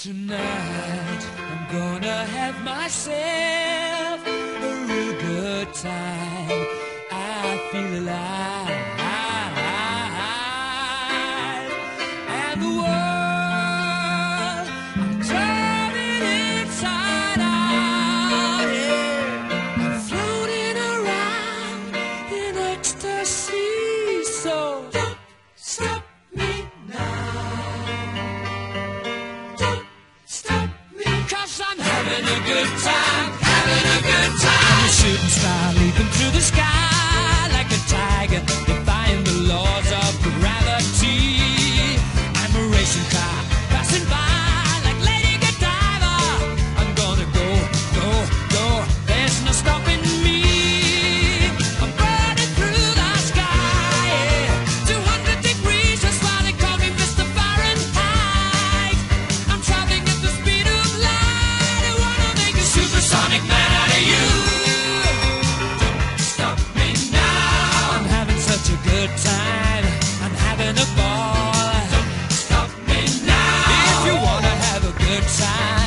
Tonight I'm gonna have myself a real good time. I feel alive. And the world, I'm turning inside out. Yeah. I'm floating around in ecstasy. So having a good time, having a good time. I'm a shooting star time.